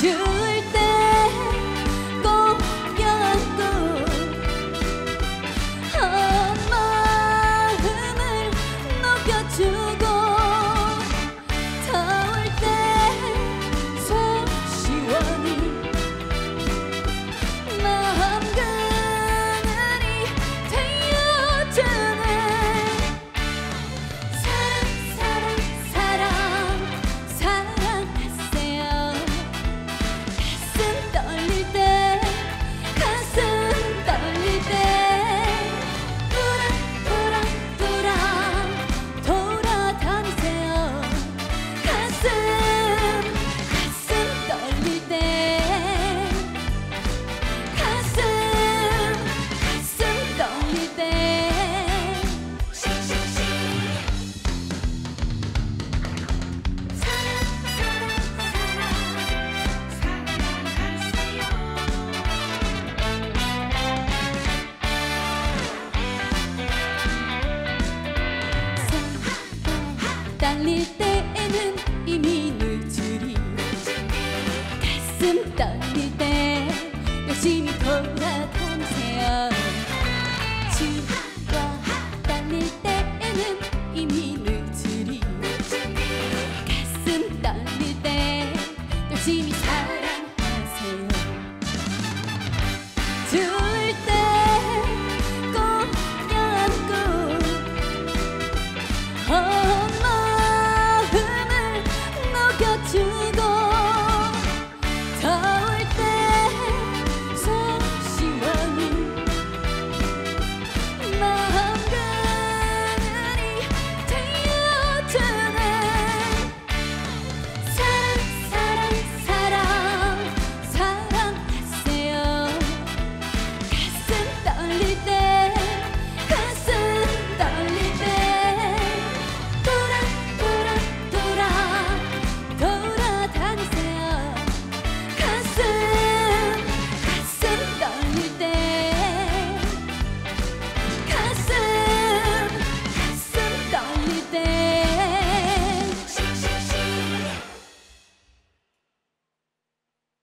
to 떨릴 때에는 이미 늦으리 가슴 떨릴 때 열심히 돌아다니세요. 지와 떨릴 때에는 이미 늦으리 가슴 떨릴 때 열심히